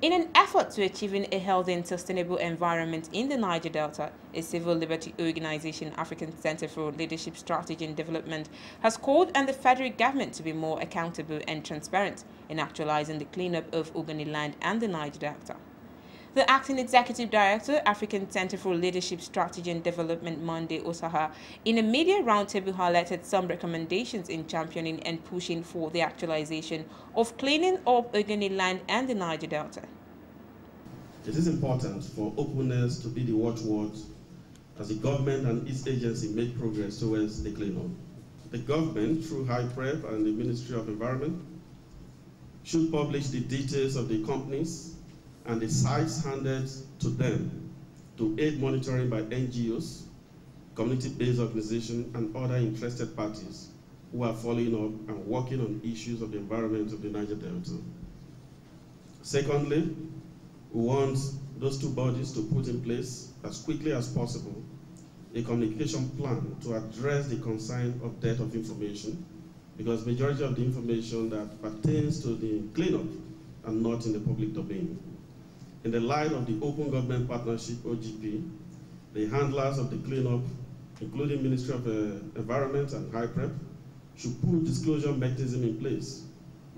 In an effort to achieving a healthy and sustainable environment in the Niger Delta, a civil liberty organization, African Center for Leadership Strategy and Development, has called on the federal government to be more accountable and transparent in actualizing the cleanup of Ogoni land and the Niger Delta. The acting executive director, African Center for Leadership Strategy and Development, Monday Osasah, in a media roundtable highlighted some recommendations in championing and pushing for the actualization of cleaning up Ogoni land and the Niger Delta. It is important for openness to be the watchword as the government and its agency make progress towards the cleanup. The government, through HYPREP and the Ministry of Environment, should publish the details of the companies and the sites handed to them to aid monitoring by NGOs, community-based organizations, and other interested parties who are following up and working on issues of the environment of the Niger Delta. Secondly, we want those two bodies to put in place as quickly as possible a communication plan to address the concern of death of information because majority of the information that pertains to the cleanup are not in the public domain. In the light of the Open Government Partnership, OGP, the handlers of the cleanup, including Ministry of uh, Environment and HYPREP, should put disclosure mechanism in place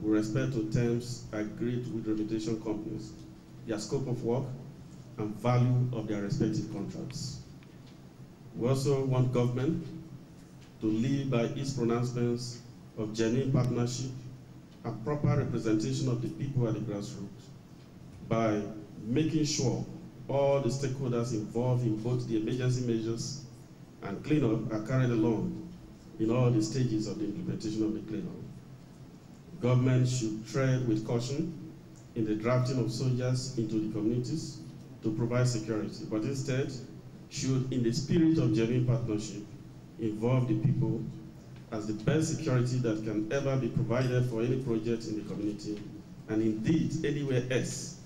with respect to terms agreed with remediation companies, their scope of work, and value of their respective contracts. We also want government to live by its pronouncements of genuine partnership and proper representation of the people at the grassroots by making sure all the stakeholders involved in both the emergency measures and cleanup are carried along in all the stages of the implementation of the cleanup. Government should tread with caution in the drafting of soldiers into the communities to provide security, but instead should, in the spirit of genuine partnership, involve the people as the best security that can ever be provided for any project in the community, and indeed anywhere else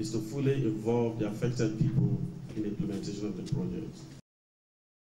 is to fully involve the affected people in the implementation of the project.